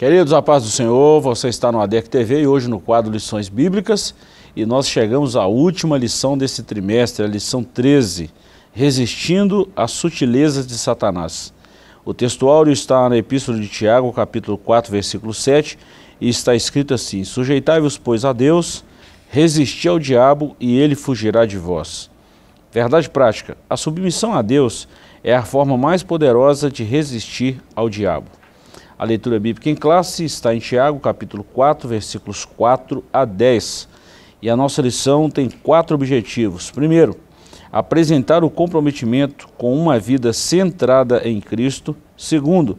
Queridos, a paz do Senhor, você está no ADEC TV e hoje no quadro Lições Bíblicas e nós chegamos à última lição desse trimestre, a lição 13, Resistindo às Sutilezas de Satanás. O textuário está na Epístola de Tiago, capítulo 4, versículo 7, e está escrito assim, Sujeitai-vos, pois, a Deus, resisti ao diabo e ele fugirá de vós. Verdade prática, a submissão a Deus é a forma mais poderosa de resistir ao diabo. A leitura bíblica em classe está em Tiago, capítulo 4, versículos 4 a 10. E a nossa lição tem quatro objetivos. Primeiro, apresentar o comprometimento com uma vida centrada em Cristo. Segundo,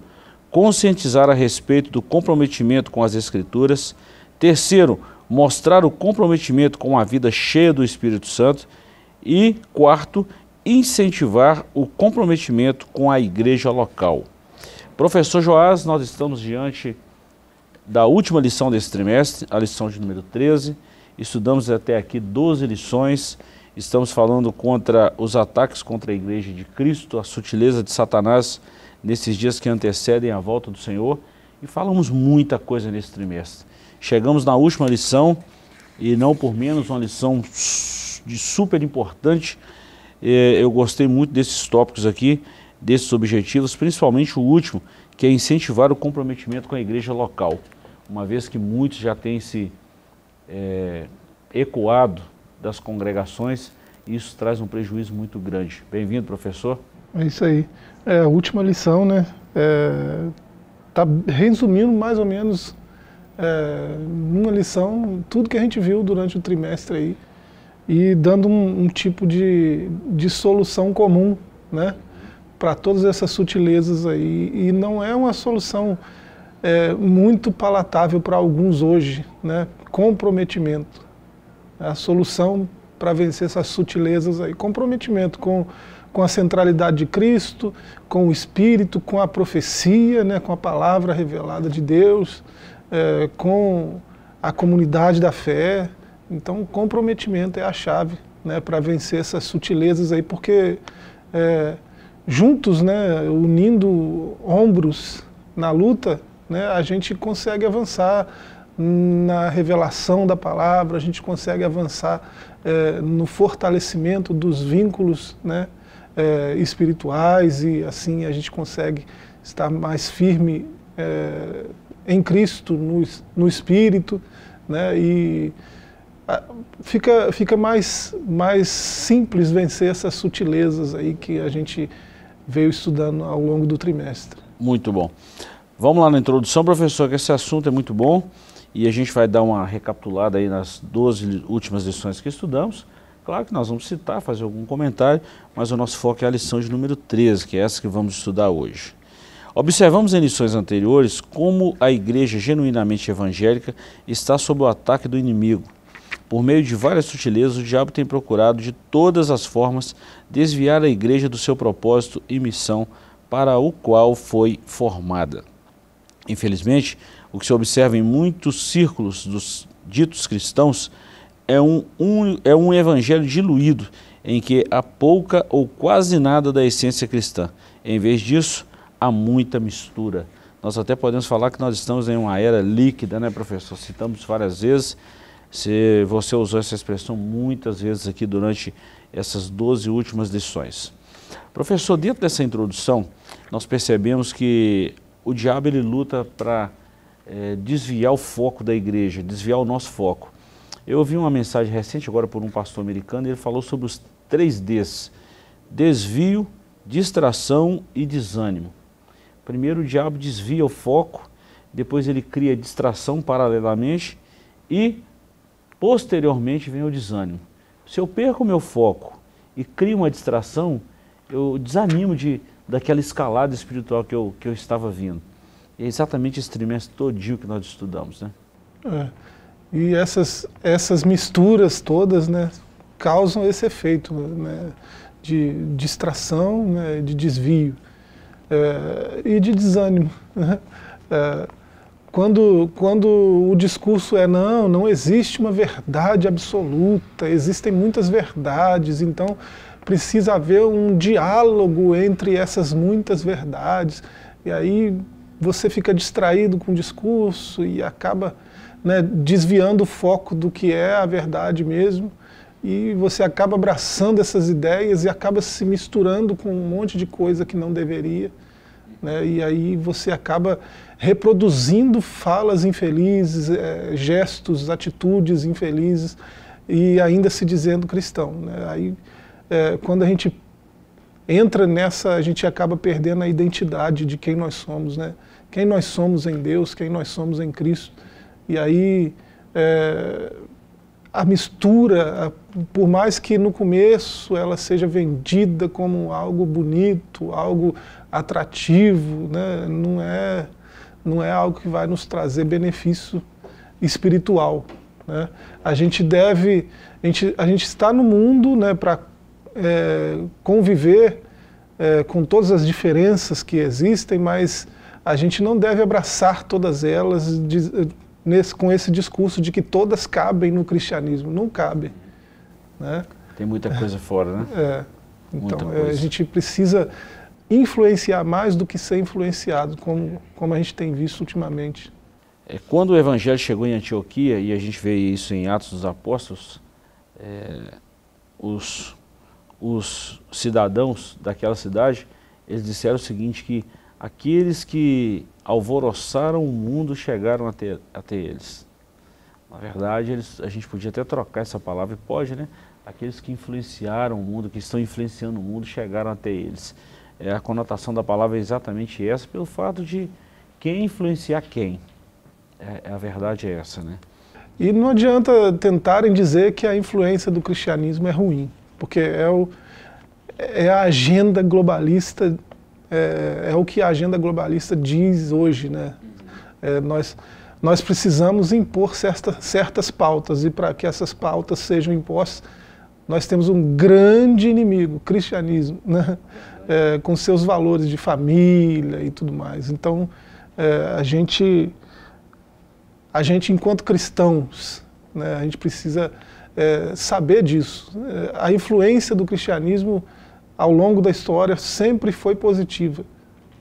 conscientizar a respeito do comprometimento com as Escrituras. Terceiro, mostrar o comprometimento com a vida cheia do Espírito Santo. E quarto, incentivar o comprometimento com a igreja local. Professor Joás, nós estamos diante da última lição desse trimestre, a lição de número 13. Estudamos até aqui 12 lições. Estamos falando contra os ataques contra a igreja de Cristo, a sutileza de Satanás nesses dias que antecedem a volta do Senhor. E falamos muita coisa nesse trimestre. Chegamos na última lição, e não por menos uma lição de super importante. Eh, eu gostei muito desses tópicos aqui desses objetivos, principalmente o último, que é incentivar o comprometimento com a igreja local, uma vez que muitos já têm se é, ecoado das congregações, isso traz um prejuízo muito grande. Bem-vindo, professor. É isso aí. É, a última lição, né? Está é, resumindo mais ou menos é, numa lição tudo que a gente viu durante o trimestre aí e dando um, um tipo de, de solução comum, né? Para todas essas sutilezas aí. E não é uma solução é, muito palatável para alguns hoje, né? comprometimento. É a solução para vencer essas sutilezas aí, comprometimento com, com a centralidade de Cristo, com o Espírito, com a profecia, né? com a palavra revelada de Deus, é, com a comunidade da fé. Então, comprometimento é a chave né, para vencer essas sutilezas aí, porque é, juntos, né, unindo ombros na luta, né, a gente consegue avançar na revelação da palavra, a gente consegue avançar é, no fortalecimento dos vínculos né, é, espirituais e assim a gente consegue estar mais firme é, em Cristo, no, no Espírito, né, e fica, fica mais, mais simples vencer essas sutilezas aí que a gente veio estudando ao longo do trimestre. Muito bom. Vamos lá na introdução, professor, que esse assunto é muito bom e a gente vai dar uma recapitulada aí nas 12 últimas lições que estudamos. Claro que nós vamos citar, fazer algum comentário, mas o nosso foco é a lição de número 13, que é essa que vamos estudar hoje. Observamos em lições anteriores como a igreja genuinamente evangélica está sob o ataque do inimigo por meio de várias sutilezas, o diabo tem procurado de todas as formas desviar a igreja do seu propósito e missão para o qual foi formada. Infelizmente, o que se observa em muitos círculos dos ditos cristãos é um, um, é um evangelho diluído, em que há pouca ou quase nada da essência cristã. Em vez disso, há muita mistura. Nós até podemos falar que nós estamos em uma era líquida, né, professor? Citamos várias vezes se você usou essa expressão muitas vezes aqui durante essas 12 últimas lições. Professor, dentro dessa introdução, nós percebemos que o diabo ele luta para é, desviar o foco da igreja, desviar o nosso foco. Eu ouvi uma mensagem recente agora por um pastor americano, ele falou sobre os três Ds, desvio, distração e desânimo. Primeiro o diabo desvia o foco, depois ele cria distração paralelamente e Posteriormente vem o desânimo. Se eu perco o meu foco e crio uma distração, eu desanimo de, daquela escalada espiritual que eu, que eu estava vindo. E é exatamente esse trimestre todinho que nós estudamos, né? É. E essas, essas misturas todas, né, causam esse efeito né, de distração, né, de desvio é, e de desânimo. Né? É, quando, quando o discurso é não, não existe uma verdade absoluta, existem muitas verdades, então precisa haver um diálogo entre essas muitas verdades. E aí você fica distraído com o discurso e acaba né, desviando o foco do que é a verdade mesmo. E você acaba abraçando essas ideias e acaba se misturando com um monte de coisa que não deveria. Né? E aí você acaba reproduzindo falas infelizes, é, gestos, atitudes infelizes e ainda se dizendo cristão. Né? Aí, é, quando a gente entra nessa, a gente acaba perdendo a identidade de quem nós somos, né? Quem nós somos em Deus, quem nós somos em Cristo. E aí é, a mistura, por mais que no começo ela seja vendida como algo bonito, algo atrativo, né? não, é, não é algo que vai nos trazer benefício espiritual. Né? A gente deve, a gente, a gente está no mundo né, para é, conviver é, com todas as diferenças que existem, mas a gente não deve abraçar todas elas de, nesse, com esse discurso de que todas cabem no cristianismo. Não cabe. Né? Tem muita coisa fora, né? É. Então, é, a gente precisa influenciar mais do que ser influenciado, como, como a gente tem visto ultimamente. É, quando o evangelho chegou em Antioquia, e a gente vê isso em Atos dos Apóstolos, é, os os cidadãos daquela cidade, eles disseram o seguinte, que aqueles que alvoroçaram o mundo chegaram até, até eles. Na verdade, eles, a gente podia até trocar essa palavra, e pode, né? Aqueles que influenciaram o mundo, que estão influenciando o mundo, chegaram até eles. É, a conotação da palavra é exatamente essa, pelo fato de quem influenciar quem. É, a verdade é essa, né? E não adianta tentarem dizer que a influência do cristianismo é ruim porque é, o, é a agenda globalista, é, é, o que a agenda globalista diz hoje. Né? É, nós, nós precisamos impor certa, certas pautas, e para que essas pautas sejam impostas, nós temos um grande inimigo, o cristianismo, né? É, com seus valores de família e tudo mais. Então, é, a gente, a gente enquanto cristãos, né, a gente precisa é, saber disso. A influência do cristianismo ao longo da história sempre foi positiva.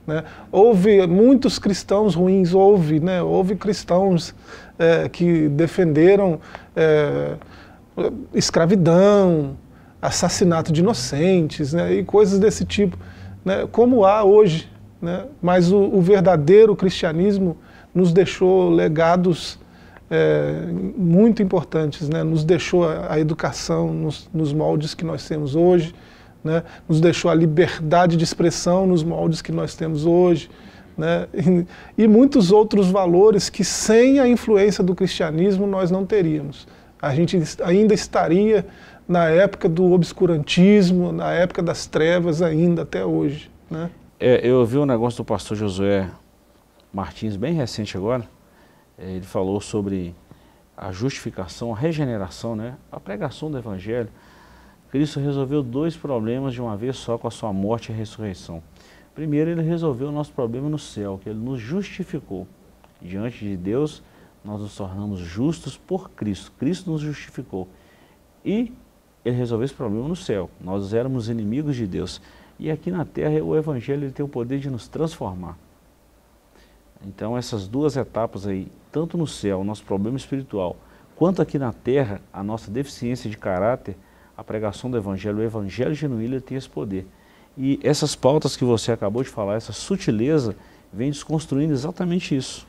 Né? Houve muitos cristãos ruins, houve, né? houve cristãos que defenderam escravidão, assassinato de inocentes né? e coisas desse tipo, né? como há hoje. Né? Mas o, o verdadeiro cristianismo nos deixou legados é, muito importantes, né? nos deixou a, a educação nos, nos, moldes que nós temos hoje, né? nos deixou a liberdade de expressão nos moldes que nós temos hoje, né? e, e muitos outros valores que sem a influência do cristianismo nós não teríamos. A gente ainda estaria na época do obscurantismo, na época das trevas ainda até hoje. Né? É, eu ouvi um negócio do pastor Josué Martins, bem recente agora, ele falou sobre a justificação, a regeneração, né? a pregação do Evangelho. Cristo resolveu dois problemas de uma vez só com a sua morte e ressurreição. Primeiro, ele resolveu o nosso problema no céu, que ele nos justificou. Diante de Deus, nós nos tornamos justos por Cristo. Cristo nos justificou. E ele resolveu esse problema no céu. Nós éramos inimigos de Deus. E aqui na terra, o Evangelho ele tem o poder de nos transformar. Então essas duas etapas aí, tanto no céu, o nosso problema espiritual, quanto aqui na terra, a nossa deficiência de caráter, a pregação do Evangelho, o Evangelho genuíno ele tem esse poder. E essas pautas que você acabou de falar, essa sutileza, vem desconstruindo exatamente isso.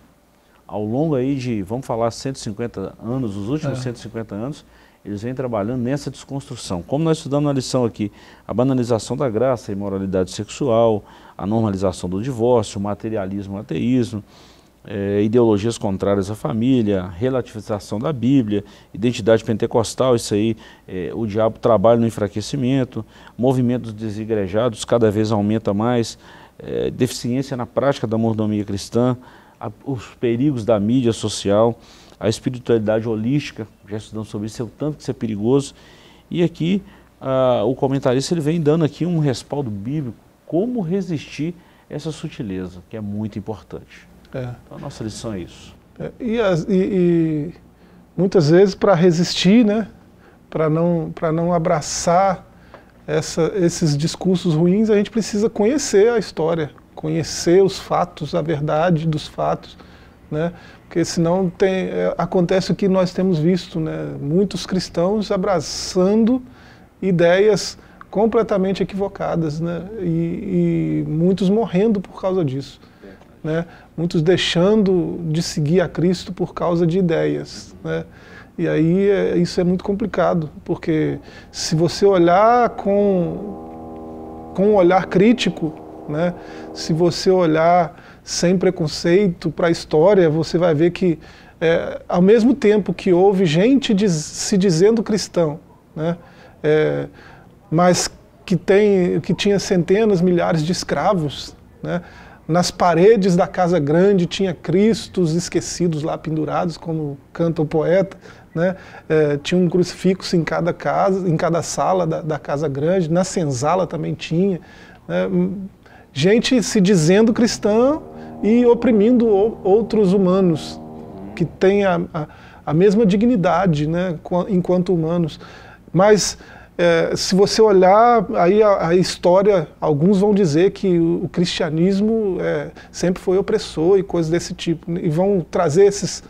Ao longo aí de, vamos falar, 150 anos, os últimos é. 150 anos, eles vêm trabalhando nessa desconstrução. Como nós estudamos na lição aqui, a banalização da graça, a imoralidade sexual, a normalização do divórcio, o materialismo, o ateísmo, é, ideologias contrárias à família, relativização da Bíblia, identidade pentecostal, isso aí, é, o diabo trabalha no enfraquecimento, movimentos desigrejados cada vez aumenta mais, é, deficiência na prática da mordomia cristã, a, os perigos da mídia social, a espiritualidade holística, já estudamos sobre isso, é o tanto que isso é perigoso. E aqui ah, o comentarista ele vem dando aqui um respaldo bíblico, como resistir essa sutileza, que é muito importante. É. Então a nossa lição é isso. É, e, e, e, muitas vezes para resistir, né, para não, não abraçar essa, esses discursos ruins, a gente precisa conhecer a história, conhecer os fatos, a verdade dos fatos, né? Porque senão tem, é, acontece o que nós temos visto, né? Muitos cristãos abraçando ideias completamente equivocadas, né? E, e muitos morrendo por causa disso, né? Muitos deixando de seguir a Cristo por causa de ideias, né? E aí é, isso é muito complicado, porque se você olhar com, com um olhar crítico, né, se você olhar sem preconceito para a história, você vai ver que, é, ao mesmo tempo que houve gente diz, se dizendo cristão, né, é, mas que, tem, que tinha centenas, milhares de escravos, né, nas paredes da casa grande tinha cristos esquecidos lá pendurados, como canta o poeta, né? É, tinha um crucifixo em cada casa, em cada sala da, da casa grande, na senzala também tinha. Né? Gente se dizendo cristã e oprimindo outros humanos que têm a, a, a mesma dignidade né, enquanto humanos. Mas é, se você olhar aí a, a, história, alguns vão dizer que o, o cristianismo é, sempre foi opressor e coisas desse tipo, né? e vão trazer esses,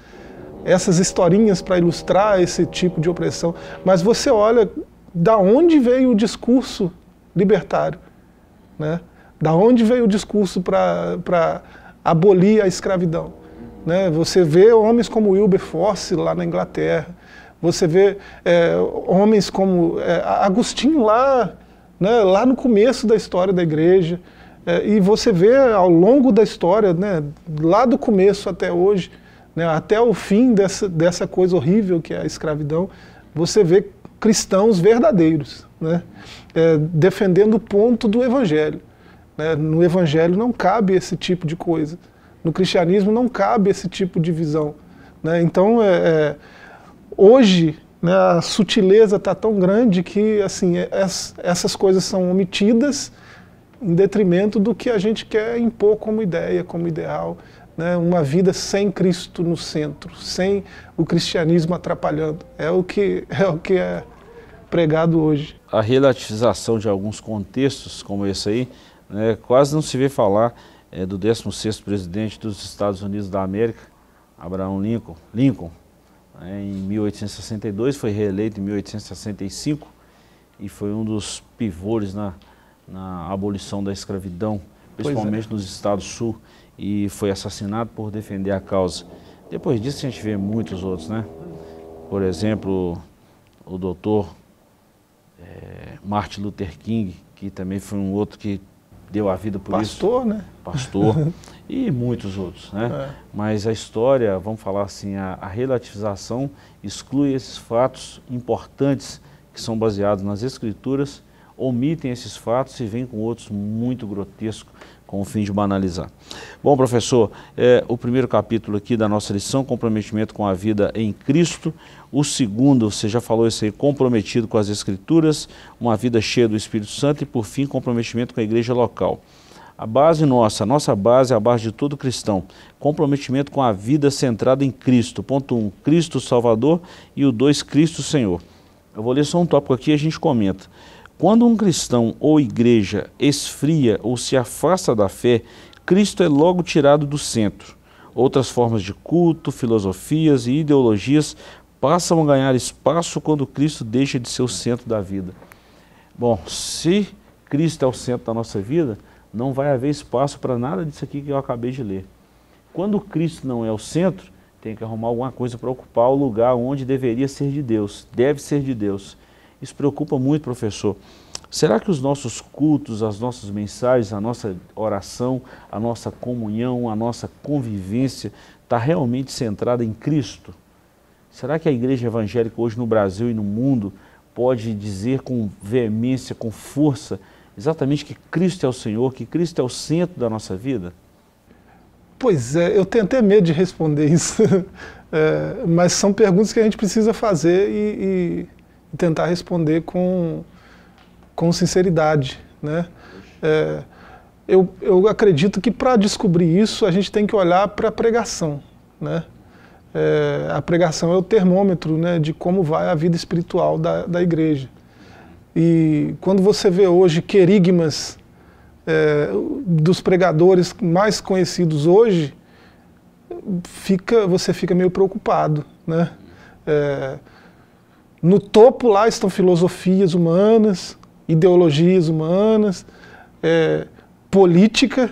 essas historinhas para ilustrar esse tipo de opressão, mas você olha da onde veio o discurso libertário, né? Da onde veio o discurso para abolir a escravidão? Né? Você vê homens como Wilberforce lá na Inglaterra, você vê é, homens como é, Agostinho lá, né, lá no começo da história da igreja, é, e você vê ao longo da história, né, lá do começo até hoje, né, até o fim dessa, dessa coisa horrível que é a escravidão, você vê cristãos verdadeiros, né, é, defendendo o ponto do Evangelho. Né, no Evangelho não cabe esse tipo de coisa. No cristianismo não cabe esse tipo de visão. Né, então, é, é, hoje, né, a sutileza está tão grande que assim, é, essas coisas são omitidas em detrimento do que a gente quer impor como ideia, como ideal né, uma vida sem Cristo no centro, sem o cristianismo atrapalhando. É o que é, o que é pregado hoje. A relativização de alguns contextos como esse aí, né, quase não se vê falar é, do 16º presidente dos Estados Unidos da América, Abraham Lincoln, Lincoln né, em 1862, foi reeleito em 1865 e foi um dos pivôs na, na abolição da escravidão, é. principalmente é. nos Estados Sul e foi assassinado por defender a causa. Depois disso a gente vê muitos outros, né? Por exemplo, o doutor é, Martin Luther King, que também foi um outro que deu a vida por Pastor, isso. né? Pastor, e muitos outros, né? É. Mas a história, vamos falar assim, a, a relativização exclui esses fatos importantes que são baseados nas escrituras, omitem esses fatos e vêm com outros muito grotescos, com o fim de banalizar. Bom, professor, é, o primeiro capítulo aqui da nossa lição, comprometimento com a vida em Cristo. O segundo, você já falou isso aí, comprometido com as Escrituras, uma vida cheia do Espírito Santo e, por fim, comprometimento com a igreja local. A base nossa, a nossa base é a base de todo cristão. Comprometimento com a vida centrada em Cristo. Ponto 1, um, Cristo Salvador e o 2, Cristo Senhor. Eu vou ler só um tópico aqui e a gente comenta. Quando um cristão ou igreja esfria ou se afasta da fé, Cristo é logo tirado do centro. Outras formas de culto, filosofias e ideologias passam a ganhar espaço quando Cristo deixa de ser o centro da vida. Bom, se Cristo é o centro da nossa vida, não vai haver espaço para nada disso aqui que eu acabei de ler. Quando Cristo não é o centro, tem que arrumar alguma coisa para ocupar o lugar onde deveria ser de Deus, deve ser de Deus. Isso preocupa muito, professor. Será que os nossos cultos, as nossas mensagens, a nossa oração, a nossa comunhão, a nossa convivência está realmente centrada em Cristo? Será que a igreja evangélica hoje no Brasil e no mundo pode dizer com veemência, com força, exatamente que Cristo é o Senhor, que Cristo é o centro da nossa vida? Pois é, eu tenho até medo de responder isso, é, mas são perguntas que a gente precisa fazer e, e tentar responder com, com sinceridade. Né? É, eu, eu acredito que para descobrir isso a gente tem que olhar para a pregação. Né? É, a pregação é o termômetro né, de como vai a vida espiritual da, da igreja. E quando você vê hoje querigmas é, dos pregadores mais conhecidos hoje, fica, você fica meio preocupado. Né? É, no topo lá estão filosofias humanas, ideologias humanas, é, política,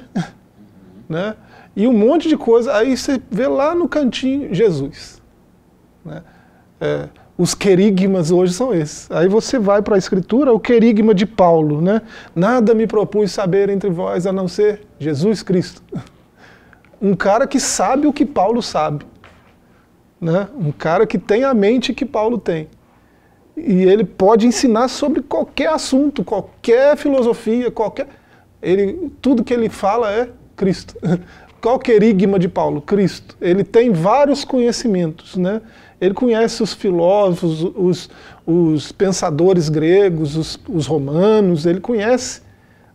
né? e um monte de coisa. Aí você vê lá no cantinho Jesus. Né? É, os querigmas hoje são esses. Aí você vai para a escritura, o querigma de Paulo, né? Nada me propus saber entre vós a não ser Jesus Cristo. Um cara que sabe o que Paulo sabe. Né? Um cara que tem a mente que Paulo tem. E ele pode ensinar sobre qualquer assunto, qualquer filosofia, qualquer. Ele, tudo que ele fala é Cristo. Qual o querigma de Paulo? Cristo. Ele tem vários conhecimentos, né? Ele conhece os filósofos, os, os pensadores gregos, os, os, romanos, ele conhece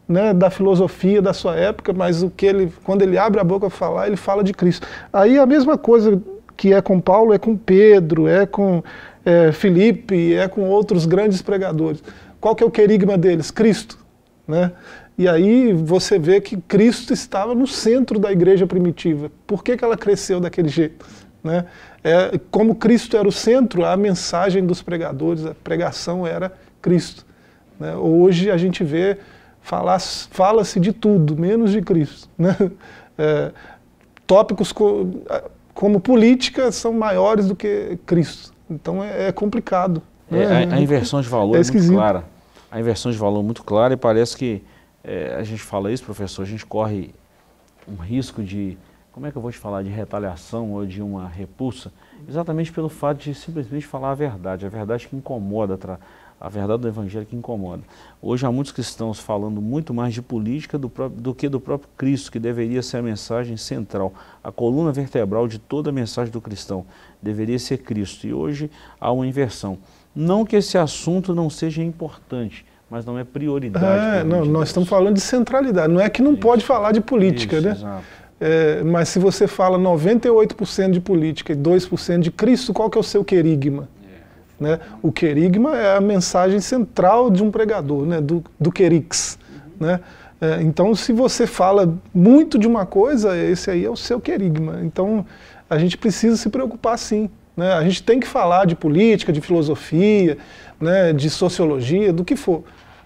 né, da filosofia da sua época, mas o que ele, quando ele abre a boca para falar, ele fala de Cristo. Aí a mesma coisa que é com Paulo é com Pedro, é com é, Filipe, é com outros grandes pregadores. Qual que é o querigma deles? Cristo. Né? E aí você vê que Cristo estava no centro da igreja primitiva. Por que, que ela cresceu daquele jeito? Né? É, como Cristo era o centro, a mensagem dos pregadores, a pregação era Cristo. Né? Hoje a gente vê, fala-se de tudo, menos de Cristo. Né? É, tópicos co, como política são maiores do que Cristo. Então é, é complicado. É, a, a, inversão de valor é, é muito clara. A inversão de valor é muito clara e parece que é, a gente fala isso, professor, a gente corre um risco de como é que eu vou te falar de retaliação ou de uma repulsa? Exatamente pelo fato de simplesmente falar a verdade, a verdade que incomoda, a verdade do evangelho que incomoda. Hoje há muitos cristãos falando muito mais de política do, próprio, do que do próprio Cristo, que deveria ser a mensagem central, a coluna vertebral de toda a mensagem do cristão, deveria ser Cristo. E hoje há uma inversão. Não que esse assunto não seja importante, mas não é prioridade. É, não, nós estamos falando de centralidade. Não é que não Isso. pode falar de política, Isso, né? Exato. É, mas se você fala 98% de política e 2% de Cristo, qual que é o seu querigma? Né? O querigma é a mensagem central de um pregador, né? do, do querix. Né? É, então, se você fala muito de uma coisa, esse aí é o seu querigma. Então, a gente precisa se preocupar sim. Né? A gente tem que falar de política, de filosofia, né? de sociologia, do que for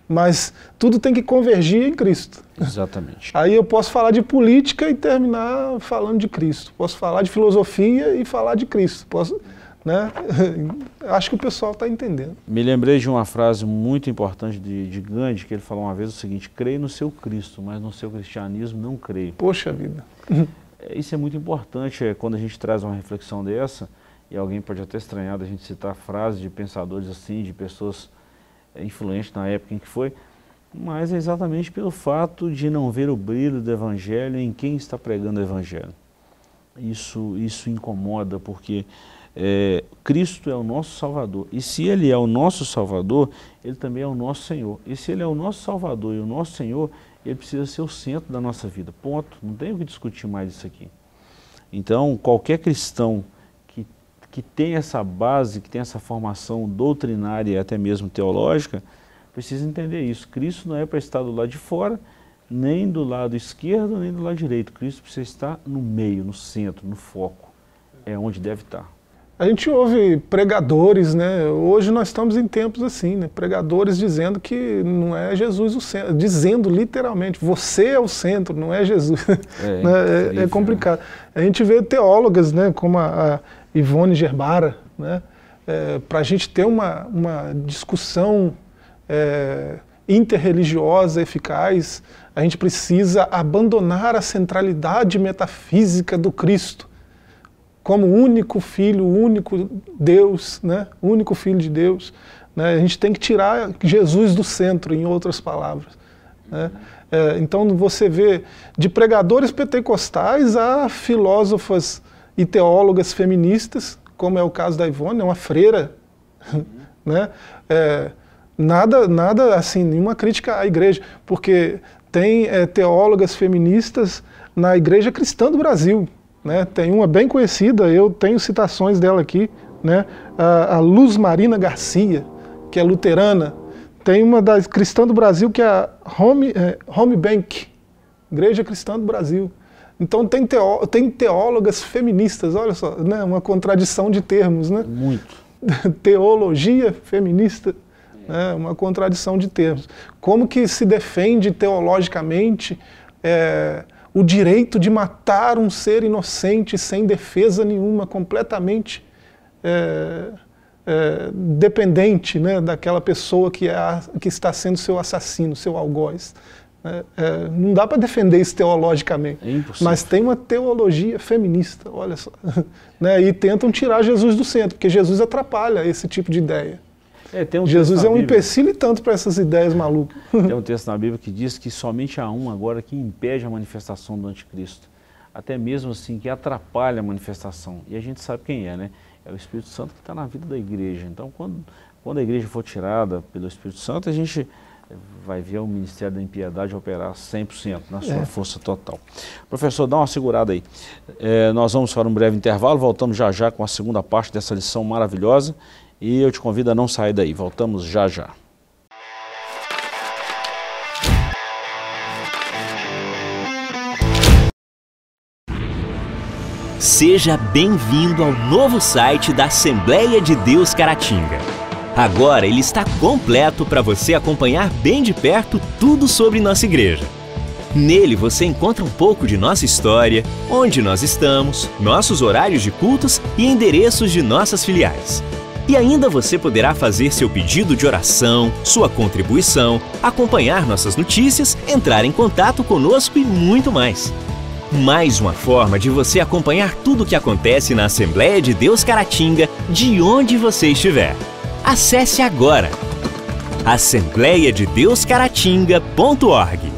mas tudo tem que convergir em Cristo. Exatamente. Aí eu posso falar de política e terminar falando de Cristo. Posso falar de filosofia e falar de Cristo. Posso, né? Acho que o pessoal está entendendo. Me lembrei de uma frase muito importante de, de Gandhi, que ele falou uma vez o seguinte, creio no seu Cristo, mas no seu cristianismo não creio. Poxa vida. É, isso é muito importante é, quando a gente traz uma reflexão dessa, e alguém pode até estranhar a gente citar frases de pensadores assim, de pessoas influente na época em que foi, mas é exatamente pelo fato de não ver o brilho do Evangelho em quem está pregando o Evangelho. Isso, isso incomoda, porque é, Cristo é o nosso Salvador. E se Ele é o nosso Salvador, Ele também é o nosso Senhor. E se Ele é o nosso Salvador e o nosso Senhor, Ele precisa ser o centro da nossa vida. Ponto. Não tem o que discutir mais isso aqui. Então, qualquer cristão que tem essa base, que tem essa formação doutrinária e até mesmo teológica, precisa entender isso. Cristo não é para estar do lado de fora, nem do lado esquerdo, nem do lado direito. Cristo precisa estar no meio, no centro, no foco. É onde deve estar. A gente ouve pregadores, né? Hoje nós estamos em tempos assim, né? Pregadores dizendo que não é Jesus o centro, dizendo literalmente, você é o centro, não é Jesus. É, né? é, é complicado. A gente vê teólogas, né? Como a, a Ivone Gerbara, né? É, para a gente ter uma, uma discussão é, interreligiosa eficaz, a gente precisa abandonar a centralidade metafísica do Cristo como único Filho, único Deus, né? único Filho de Deus. Né? A gente tem que tirar Jesus do centro, em outras palavras. Né? É, então você vê de pregadores pentecostais a filósofas e teólogas feministas, como é o caso da Ivone, é uma freira, né? É, nada, nada assim, nenhuma crítica à igreja, porque tem é, teólogas feministas na igreja cristã do Brasil, né? Tem uma bem conhecida, eu tenho citações dela aqui, né? A, a Luz Marina Garcia, que é luterana, tem uma das cristã do Brasil que é a Home, é, Home Bank, Igreja Cristã do Brasil. Então tem, teó, tem teólogas feministas, olha só, né, uma contradição de termos, né? Muito. Teologia feminista, né, uma contradição de termos. Como que se defende teologicamente é, o direito de matar um ser inocente sem defesa nenhuma, completamente é, é, dependente né, daquela pessoa que, é a, que está sendo seu assassino, seu algoz. É, é, não dá para defender isso teologicamente, é mas tem uma teologia feminista, olha só, né, e tentam tirar Jesus do centro, porque Jesus atrapalha esse tipo de ideia. É, um Jesus é um empecilho tanto para essas ideias malucas. Tem um texto na Bíblia que diz que somente há um agora que impede a manifestação do anticristo, até mesmo assim que atrapalha a manifestação. E a gente sabe quem é, né? É o Espírito Santo que está na vida da igreja. Então, quando, quando a igreja for tirada pelo Espírito Santo, a gente vai ver o Ministério da Impiedade operar 100% na sua é. força total. Professor, dá uma segurada aí. É, nós vamos para um breve intervalo, voltamos já já com a segunda parte dessa lição maravilhosa e eu te convido a não sair daí. Voltamos já já. Seja bem-vindo ao novo site da Assembleia de Deus Caratinga. Agora ele está completo para você acompanhar bem de perto tudo sobre nossa igreja. Nele você encontra um pouco de nossa história, onde nós estamos, nossos horários de cultos e endereços de nossas filiais. E ainda você poderá fazer seu pedido de oração, sua contribuição, acompanhar nossas notícias, entrar em contato conosco e muito mais. Mais uma forma de você acompanhar tudo o que acontece na Assembleia de Deus Caratinga, de onde você estiver. Acesse agora assembleiadedeuscaratinga.org.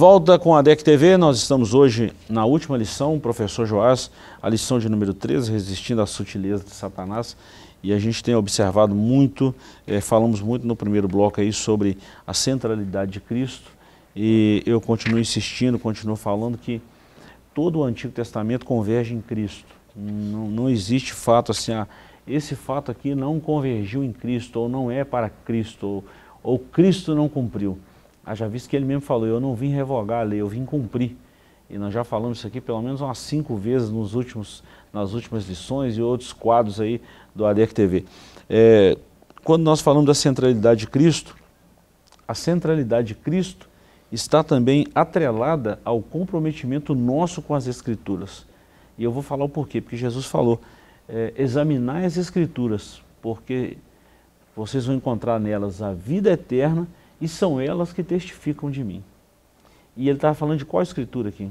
Volta com a DEC TV, nós estamos hoje na última lição, professor Joás, a lição de número 13, Resistindo à Sutileza de Satanás. E a gente tem observado muito, é, falamos muito no primeiro bloco aí sobre a centralidade de Cristo. E eu continuo insistindo, continuo falando que todo o Antigo Testamento converge em Cristo. Não, não existe fato assim, ah, esse fato aqui não convergiu em Cristo, ou não é para Cristo, ou, ou Cristo não cumpriu. Haja visto que ele mesmo falou, eu não vim revogar a lei, eu vim cumprir. E nós já falamos isso aqui pelo menos umas cinco vezes nos últimos, nas últimas lições e outros quadros aí do ADEC TV. É, quando nós falamos da centralidade de Cristo, a centralidade de Cristo está também atrelada ao comprometimento nosso com as Escrituras. E eu vou falar o porquê, porque Jesus falou, é, examinar as Escrituras, porque vocês vão encontrar nelas a vida eterna e são elas que testificam de mim. E ele estava falando de qual escritura aqui?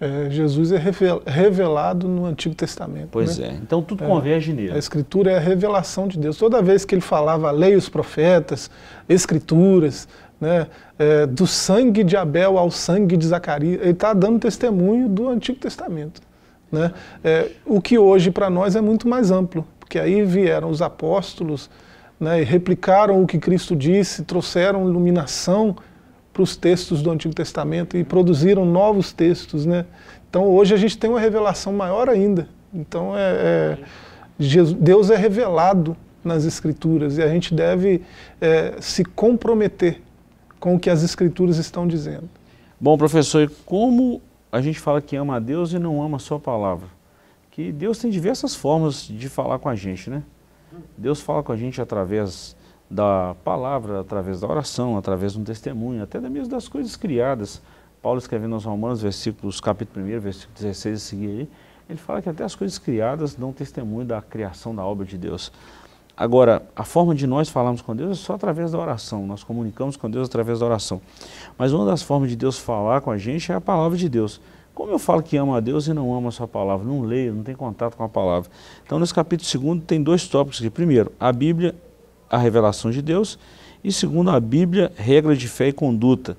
É, Jesus é revelado no Antigo Testamento. Pois né? é, então tudo é, converge nele. A Escritura é a revelação de Deus. Toda vez que ele falava a lei, os profetas, Escrituras, né, é, do sangue de Abel ao sangue de Zacarias, ele está dando testemunho do Antigo Testamento. Né? É, o que hoje para nós é muito mais amplo, porque aí vieram os apóstolos, né, e replicaram o que Cristo disse, trouxeram iluminação para os textos do Antigo Testamento e produziram novos textos. Né? Então hoje a gente tem uma revelação maior ainda. Então é, é, Jesus, Deus é revelado nas Escrituras e a gente deve é, se comprometer com o que as Escrituras estão dizendo. Bom, professor, como a gente fala que ama a Deus e não ama a sua palavra? Que Deus tem diversas formas de falar com a gente, né? Deus fala com a gente através da palavra, através da oração, através de um testemunho, até mesmo das coisas criadas. Paulo escrevendo aos Romanos, versículos, capítulo 1, versículo 16 e seguir, ele fala que até as coisas criadas dão testemunho da criação da obra de Deus. Agora, a forma de nós falarmos com Deus é só através da oração, nós comunicamos com Deus através da oração. Mas uma das formas de Deus falar com a gente é a palavra de Deus. Como eu falo que amo a Deus e não amo a sua palavra? Não leio, não tenho contato com a palavra. Então, nesse capítulo 2 tem dois tópicos aqui. Primeiro, a Bíblia, a revelação de Deus. E segundo, a Bíblia, regra de fé e conduta.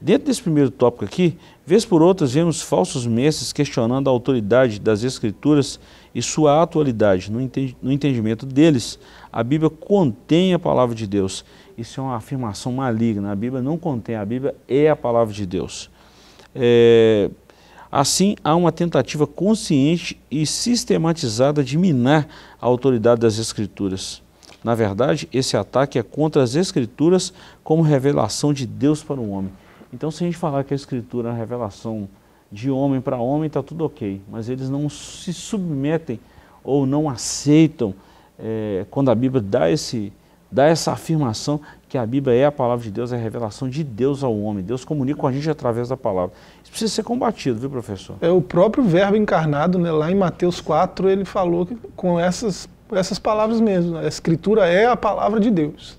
Dentro desse primeiro tópico aqui, vez por outras vemos falsos mestres questionando a autoridade das Escrituras e sua atualidade. No entendimento deles, a Bíblia contém a palavra de Deus. Isso é uma afirmação maligna. A Bíblia não contém, a Bíblia é a palavra de Deus. É, Assim, há uma tentativa consciente e sistematizada de minar a autoridade das Escrituras. Na verdade, esse ataque é contra as Escrituras como revelação de Deus para o homem. Então, se a gente falar que a Escritura é revelação de homem para homem, está tudo ok. Mas eles não se submetem ou não aceitam é, quando a Bíblia dá, esse, dá essa afirmação que a Bíblia é a palavra de Deus, é a revelação de Deus ao homem. Deus comunica com a gente através da palavra. Isso precisa ser combatido, viu, professor? É o próprio verbo encarnado, né, lá em Mateus 4, ele falou que, com essas, essas palavras mesmo. Né, a escritura é a palavra de Deus.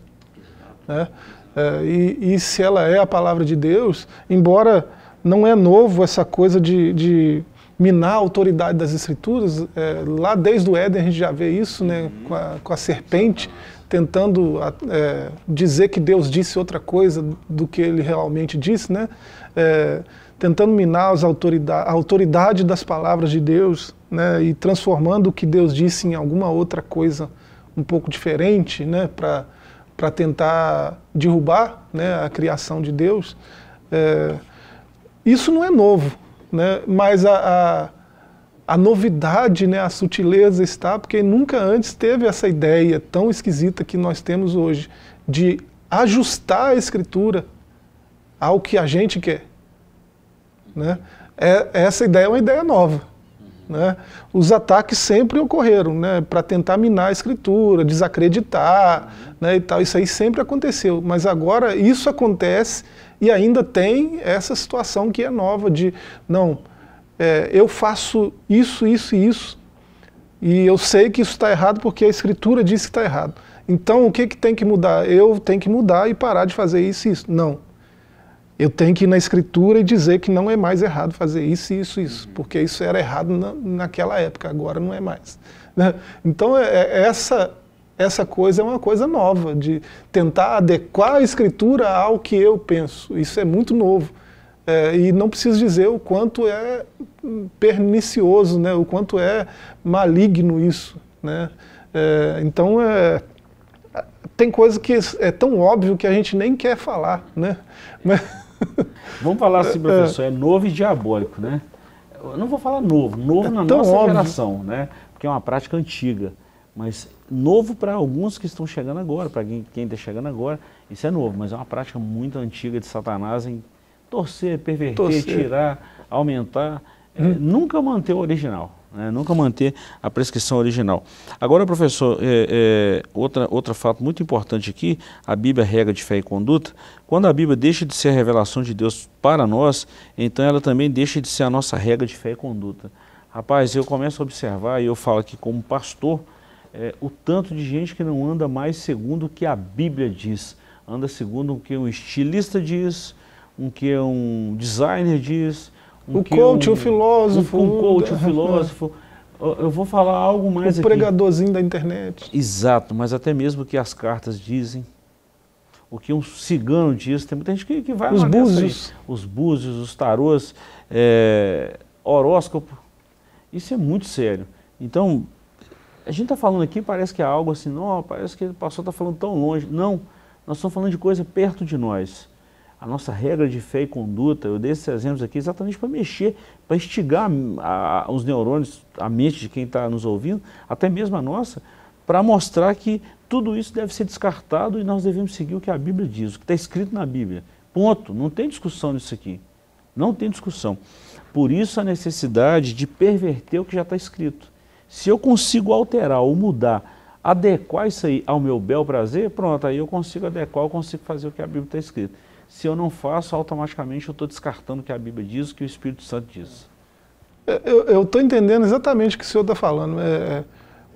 Né? É, e, e, se ela é a palavra de Deus, embora não é novo essa coisa de, de minar a autoridade das escrituras, é, lá desde o Éden a gente já vê isso, né, com a, com a serpente, tentando é, dizer que Deus disse outra coisa do que ele realmente disse, né? É, tentando minar autoridade, a autoridade das palavras de Deus né? e transformando o que Deus disse em alguma outra coisa um pouco diferente né? para tentar derrubar né? a criação de Deus. É, isso não é novo, né? mas a, a a novidade, né, a sutileza está, porque nunca antes teve essa ideia tão esquisita que nós temos hoje, de ajustar a escritura ao que a gente quer. Né? É, essa ideia é uma ideia nova. Né? Os ataques sempre ocorreram né, para tentar minar a escritura, desacreditar né, e tal. Isso aí sempre aconteceu. Mas agora isso acontece e ainda tem essa situação que é nova de não, é, eu faço isso, isso e isso, e eu sei que isso está errado porque a Escritura diz que está errado. Então o que, que tem que mudar? Eu tenho que mudar e parar de fazer isso e isso. Não. Eu tenho que ir na Escritura e dizer que não é mais errado fazer isso, isso, isso, porque isso era errado na, naquela época, agora não é mais. Né? Então é, é, essa, essa coisa é uma coisa nova, de tentar adequar a Escritura ao que eu penso. Isso é muito novo. É, e não preciso dizer o quanto é pernicioso, né? o quanto é maligno isso. Né? É, então, é, tem coisa que é tão óbvio que a gente nem quer falar. Né? Mas, Vamos falar assim, professor, é novo e diabólico, né? Eu não vou falar novo, novo é na nossa óbvio. geração, né? Porque é uma prática antiga. Mas novo para alguns que estão chegando agora, para quem está chegando agora, isso é novo, mas é uma prática muito antiga de Satanás em torcer, perverter, torcer. tirar, aumentar, é, hum. é, nunca manter o original. Né? Nunca manter a prescrição original. Agora, professor, é, é, outra, outro fato muito importante aqui, a Bíblia regra de fé e conduta, quando a Bíblia deixa de ser a revelação de Deus para nós, então ela também deixa de ser a nossa regra de fé e conduta. Rapaz, eu começo a observar, e eu falo aqui como pastor, é, o tanto de gente que não anda mais segundo o que a Bíblia diz, anda segundo o que o estilista diz, um que um designer diz, um o coach, um, o filósofo. Um, um coach, o filósofo. Eu vou falar algo mais o aqui. Pregadorzinho da internet. Exato, mas até mesmo o que as cartas dizem, o que um cigano diz, tem muita gente que, que vai Os búzios. Os búzios, os tarôs, é, horóscopo. Isso é muito sério. Então, a gente está falando aqui, parece que é algo assim, não, parece que o pastor está falando tão longe. Não, nós estamos falando de coisa perto de nós a nossa regra de fé e conduta, eu dei esses exemplos aqui exatamente para mexer, para instigar a, a, os neurônios, a mente de quem está nos ouvindo, até mesmo a nossa, para mostrar que tudo isso deve ser descartado e nós devemos seguir o que a Bíblia diz, o que está escrito na Bíblia. Ponto. Não tem discussão nisso aqui. Não tem discussão. Por isso a necessidade de perverter o que já está escrito. Se eu consigo alterar ou mudar, adequar isso aí ao meu bel prazer, pronto, aí eu consigo adequar, eu consigo fazer o que a Bíblia está escrito. Se eu não faço, automaticamente eu estou descartando o que a Bíblia diz, o que o Espírito Santo diz. Eu estou entendendo exatamente o que o senhor está falando, é, é,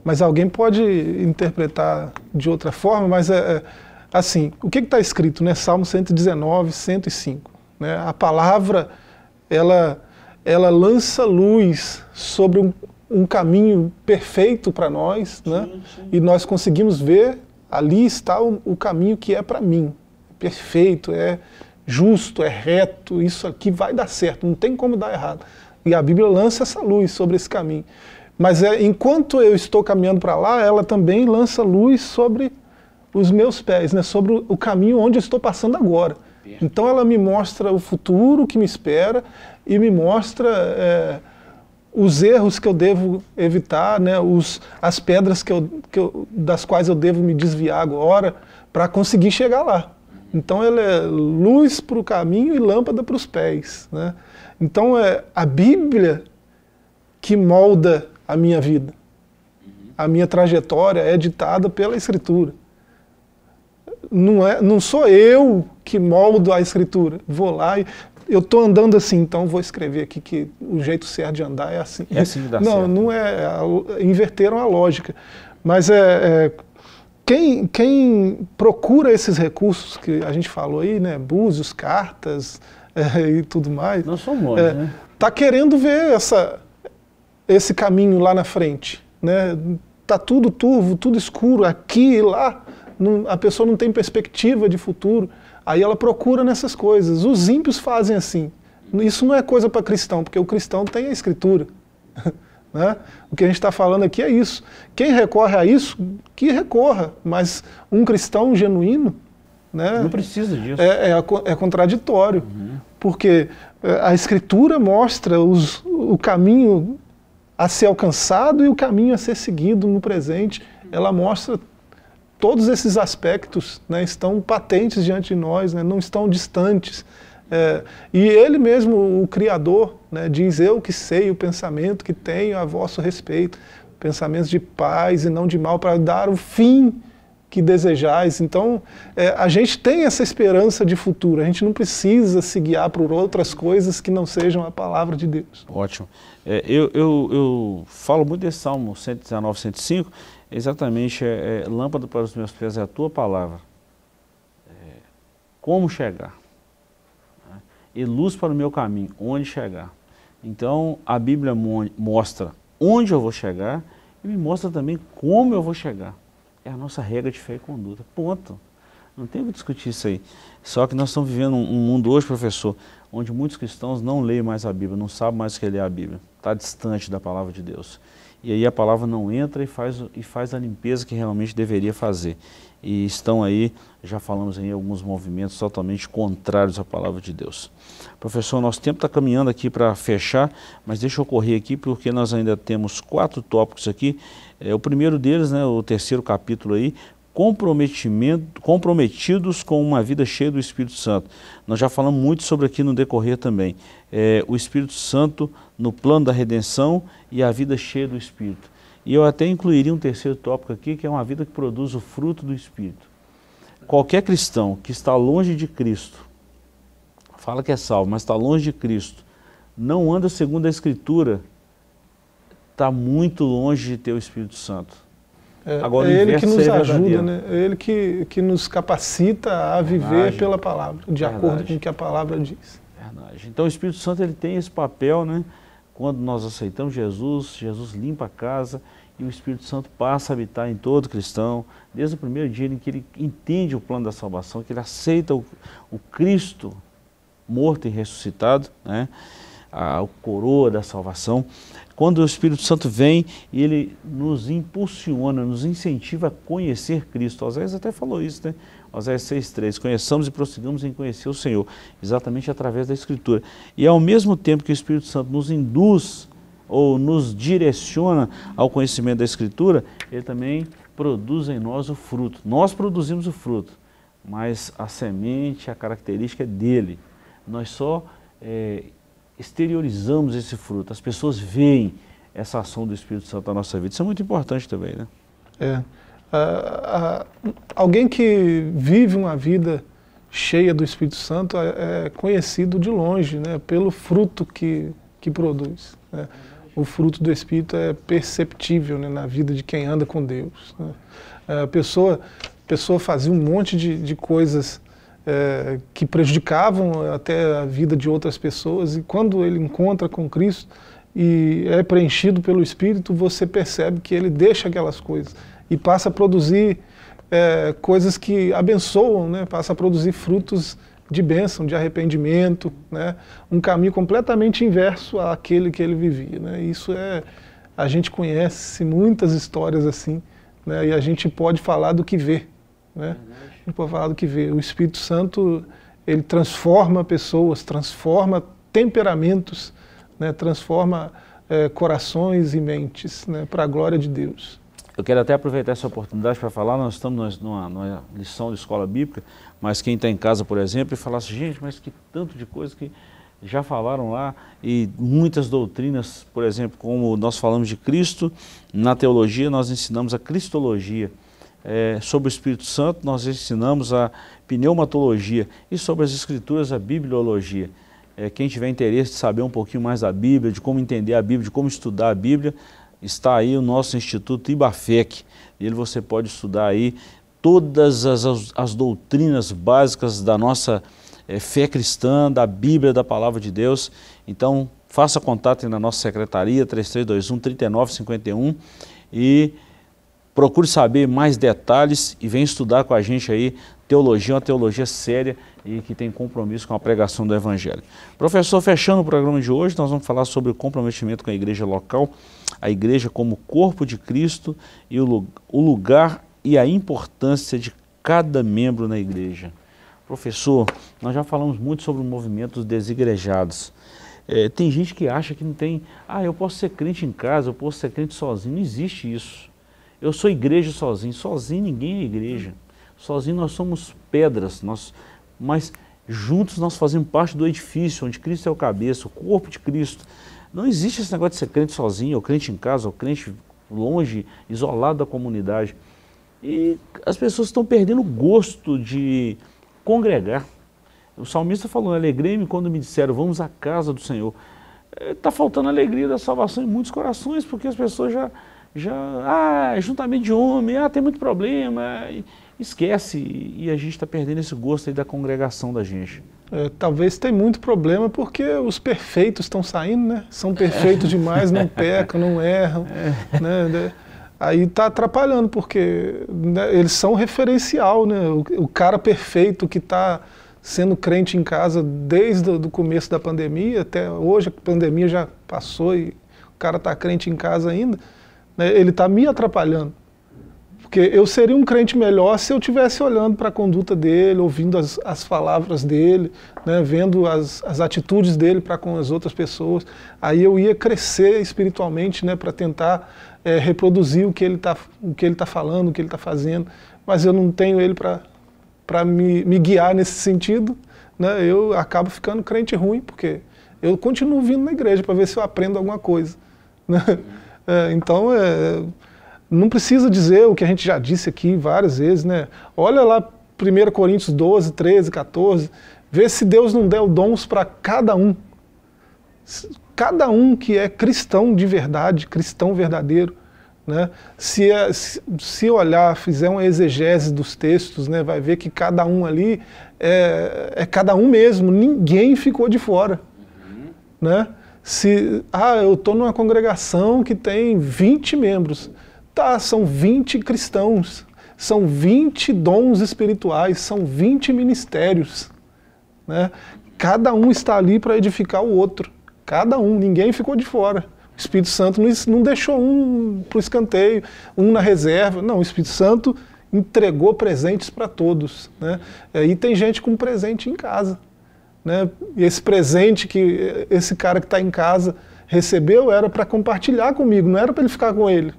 mas alguém pode interpretar de outra forma, mas é, é assim, o que está escrito, né? Salmo 119, 105. Né? A palavra, ela, ela lança luz sobre um, um caminho perfeito para nós, né? e nós conseguimos ver, ali está o, o caminho que é para mim, perfeito, é justo, é reto, isso aqui vai dar certo, não tem como dar errado. E a Bíblia lança essa luz sobre esse caminho. Mas é, enquanto eu estou caminhando para lá, ela também lança luz sobre os meus pés, né, sobre o caminho onde eu estou passando agora. Então ela me mostra o futuro que me espera e me mostra é, os erros que eu devo evitar, né, os, as pedras que eu, que eu, das quais eu devo me desviar agora para conseguir chegar lá. Então ela é luz para o caminho e lâmpada para os pés. Né? Então é a Bíblia que molda a minha vida. A minha trajetória é ditada pela Escritura não, é, não sou eu que moldo a escritura. Vou lá e eu estou andando assim, então vou escrever aqui que o jeito certo de andar é assim. É assim que dá não, certo. não é. Inverteram a lógica. Mas é, é quem, quem, procura esses recursos que a gente falou aí, né, búzios, cartas é, e tudo mais, não são bons, é, né? Tá querendo ver essa, esse caminho lá na frente, né? Tá tudo turvo, tudo escuro aqui e lá não, a pessoa não tem perspectiva de futuro, aí ela procura nessas coisas. Os ímpios fazem assim. Isso não é coisa para cristão, porque o cristão tem a escritura. Né? O que a gente está falando aqui é isso. Quem recorre a isso, que recorra, mas um cristão genuíno. Né, não precisa disso. É, é, é contraditório, uhum. porque é, a Escritura mostra os, o caminho a ser alcançado e o caminho a ser seguido no presente. Ela mostra todos esses aspectos né, estão patentes diante de nós, né, não estão distantes. É, e ele mesmo, o Criador, né, diz: Eu que sei o pensamento que tenho a vosso respeito, pensamentos de paz e não de mal, para dar o fim que desejais. Então, é, a gente tem essa esperança de futuro, a gente não precisa se guiar por outras coisas que não sejam a palavra de Deus. Ótimo. É, eu, eu, eu falo muito desse Salmo 119, 105, exatamente é, é, lâmpada para os meus pés é a tua palavra. É, como chegar? E luz para o meu caminho, onde chegar? Então a Bíblia mo mostra onde eu vou chegar e me mostra também como eu vou chegar. É a nossa regra de fé e conduta. Ponto. Não tem que discutir isso aí. Só que nós estamos vivendo um mundo hoje, professor, onde muitos cristãos não leem mais a Bíblia, não sabem mais o que é ler a Bíblia. Está distante da palavra de Deus e aí a palavra não entra e faz, e faz a limpeza que realmente deveria fazer. E estão aí, já falamos em alguns movimentos totalmente contrários à palavra de Deus. Professor, nosso tempo está caminhando aqui para fechar, mas deixa eu correr aqui porque nós ainda temos quatro tópicos aqui. É, o primeiro deles, né, o terceiro capítulo aí, comprometimento, comprometidos com uma vida cheia do Espírito Santo. Nós já falamos muito sobre aqui no decorrer também. É, o Espírito Santo no plano da redenção e a vida cheia do Espírito. E eu até incluiria um terceiro tópico aqui, que é uma vida que produz o fruto do Espírito. Qualquer cristão que está longe de Cristo, fala que é salvo, mas está longe de Cristo, não anda segundo a Escritura, está muito longe de ter o Espírito Santo. É, Agora, é Ele que nos ajuda, né? é Ele que, que nos capacita a viver Verdade. pela palavra, de Verdade. acordo com o que a palavra diz. Verdade. Então o Espírito Santo ele tem esse papel, né? Quando nós aceitamos Jesus, Jesus limpa a casa e o Espírito Santo passa a habitar em todo cristão, desde o primeiro dia em que ele entende o plano da salvação, que ele aceita o, o Cristo morto e ressuscitado, né? A, a coroa da salvação. Quando o Espírito Santo vem e ele nos impulsiona, nos incentiva a conhecer Cristo. Vezes até falou isso, né? Oséias 6,3, conheçamos e prossigamos em conhecer o Senhor, exatamente através da Escritura. E ao mesmo tempo que o Espírito Santo nos induz ou nos direciona ao conhecimento da Escritura, ele também produz em nós o fruto. Nós produzimos o fruto, mas a semente, a característica é dele. Nós só é, exteriorizamos esse fruto, as pessoas veem essa ação do Espírito Santo na nossa vida. Isso é muito importante também, né? É. Uh, uh, alguém que vive uma vida cheia do Espírito Santo é, é conhecido de longe, né, pelo fruto que, que produz. Né? O fruto do Espírito é perceptível né, na vida de quem anda com Deus. Né? A pessoa, pessoa fazia um monte de, de coisas é, que prejudicavam até a vida de outras pessoas, e quando ele encontra com Cristo e é preenchido pelo Espírito, você percebe que ele deixa aquelas coisas e passa a produzir é, coisas que abençoam, né? passa a produzir frutos de bênção, de arrependimento, né? um caminho completamente inverso àquele que ele vivia. Né? Isso é, a gente conhece muitas histórias assim, né? e a gente pode falar do que vê. Né? A gente que vê. O Espírito Santo, ele transforma pessoas, transforma temperamentos, né? transforma é, corações e mentes né? para a glória de Deus. Eu quero até aproveitar essa oportunidade para falar, nós estamos numa, numa, lição de escola bíblica, mas quem está em casa, por exemplo, e falar assim, gente, mas que tanto de coisa que já falaram lá, e muitas doutrinas, por exemplo, como nós falamos de Cristo, na teologia nós ensinamos a Cristologia, é, sobre o Espírito Santo nós ensinamos a pneumatologia, e sobre as Escrituras a Bibliologia. É, quem tiver interesse de saber um pouquinho mais da Bíblia, de como entender a Bíblia, de como estudar a Bíblia, está aí o nosso Instituto Ibafec. Nele você pode estudar aí todas as, as, as doutrinas básicas da nossa é, fé cristã, da Bíblia, da Palavra de Deus. Então, faça contato na nossa secretaria, 3321-3951 e procure saber mais detalhes e vem estudar com a gente aí teologia, uma teologia séria e que tem compromisso com a pregação do Evangelho. Professor, fechando o programa de hoje, nós vamos falar sobre o comprometimento com a igreja local, a igreja como corpo de Cristo e o lugar e a importância de cada membro na igreja. Professor, nós já falamos muito sobre o movimento dos desigrejados. É, tem gente que acha que não tem, ah, eu posso ser crente em casa, eu posso ser crente sozinho. Não existe isso. Eu sou igreja sozinho. Sozinho ninguém é igreja. Sozinho nós somos pedras, nós, mas juntos nós fazemos parte do edifício, onde Cristo é o cabeça, o corpo de Cristo. Não existe esse negócio de ser crente sozinho, ou crente em casa, ou crente longe, isolado da comunidade. E as pessoas estão perdendo o gosto de congregar. O salmista falou, alegrei-me quando me disseram, vamos à casa do Senhor. Está é, faltando a alegria da salvação em muitos corações, porque as pessoas já, já ah, juntamento de homem, ah, tem muito problema esquece e a gente está perdendo esse gosto aí da congregação da gente. É, talvez tem muito problema porque os perfeitos estão saindo, né? São perfeitos é. demais, não pecam, não erram, é. né? Aí está atrapalhando porque né, eles são referencial, né? O, o cara perfeito que está sendo crente em casa desde o começo da pandemia até hoje, a pandemia já passou e o cara está crente em casa ainda, né? ele está me atrapalhando. Porque eu seria um crente melhor se eu estivesse olhando para a conduta dele, ouvindo as, as palavras dele, né, vendo as, as atitudes dele para com as outras pessoas. Aí eu ia crescer espiritualmente né, para tentar é, reproduzir o que ele está tá falando, o que ele está fazendo. Mas eu não tenho ele para me, me guiar nesse sentido. Né, eu acabo ficando crente ruim, porque eu continuo vindo na igreja para ver se eu aprendo alguma coisa. Né? É, então, é, não precisa dizer o que a gente já disse aqui várias vezes, né? Olha lá 1 Coríntios 12, 13, 14, vê se Deus não deu dons para cada um. Cada um que é cristão de verdade, cristão verdadeiro, né? Se, é, se olhar, fizer uma exegese dos textos, né, vai ver que cada um ali é, é cada um mesmo, ninguém ficou de fora. Uhum. Né? Se, ah, eu estou numa congregação que tem 20 membros. Tá, são 20 cristãos, são 20 dons espirituais, são 20 ministérios. Né? Cada um está ali para edificar o outro. Cada um, ninguém ficou de fora. O Espírito Santo não, deixou um para o escanteio, um na reserva. Não, o Espírito Santo entregou presentes para todos. Né? É, e tem gente com presente em casa. Né? E esse presente que esse cara que está em casa recebeu era para compartilhar comigo, não era para ele ficar com ele.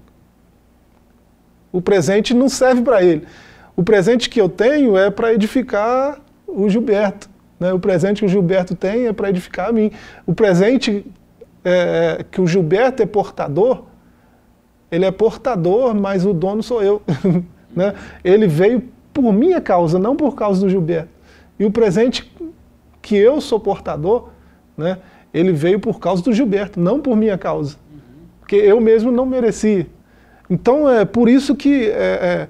O presente não serve para ele. O presente que eu tenho é para edificar o Gilberto. Né? O presente que o Gilberto tem é para edificar a mim. O presente é, que o Gilberto é portador, ele é portador, mas o dono sou eu. né? Ele veio por minha causa, não por causa do Gilberto. E o presente que eu sou portador, né? ele veio por causa do Gilberto, não por minha causa. Porque eu mesmo não merecia. Então é por isso que é, é,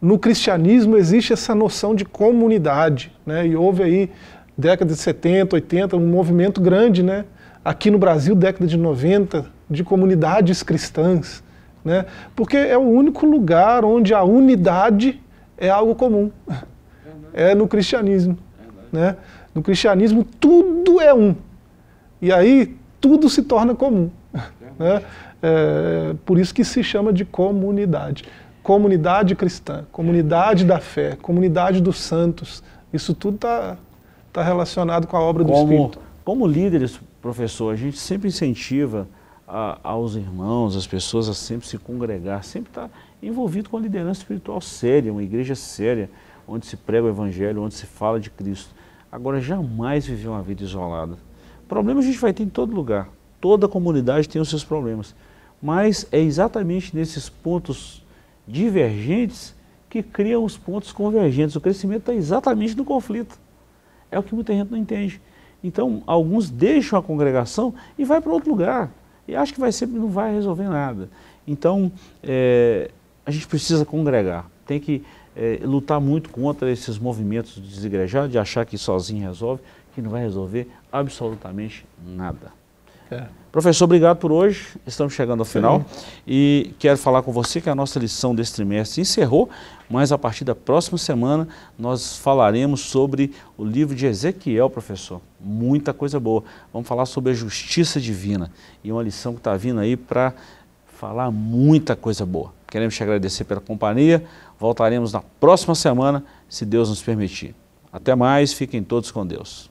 no cristianismo existe essa noção de comunidade. Né? E houve aí, década de 70, 80, um movimento grande, né? aqui no Brasil, década de 90, de comunidades cristãs. Né? Porque é o único lugar onde a unidade é algo comum. É no cristianismo. Né? No cristianismo tudo é um. E aí tudo se torna comum. Né? É, por isso que se chama de comunidade. Comunidade cristã, comunidade da fé, comunidade dos santos. Isso tudo está tá relacionado com a obra como, do Espírito. Como líderes, professor, a gente sempre incentiva a, aos irmãos, as pessoas a sempre se congregar, sempre estar tá envolvido com a liderança espiritual séria, uma igreja séria, onde se prega o evangelho, onde se fala de Cristo. Agora, jamais viver uma vida isolada. Problemas a gente vai ter em todo lugar. Toda comunidade tem os seus problemas. Mas é exatamente nesses pontos divergentes que criam os pontos convergentes. O crescimento está exatamente no conflito. É o que muita gente não entende. Então, alguns deixam a congregação e vai para outro lugar. E acho que vai sempre não vai resolver nada. Então, é, a gente precisa congregar. Tem que é, lutar muito contra esses movimentos de desigrejar, de achar que sozinho resolve, que não vai resolver absolutamente nada. É. Professor, obrigado por hoje. Estamos chegando ao final Sim. e quero falar com você que a nossa lição desse trimestre encerrou, mas a partir da próxima semana nós falaremos sobre o livro de Ezequiel, professor. Muita coisa boa. Vamos falar sobre a justiça divina e uma lição que está vindo aí para falar muita coisa boa. Queremos te agradecer pela companhia. Voltaremos na próxima semana, se Deus nos permitir. Até mais, fiquem todos com Deus.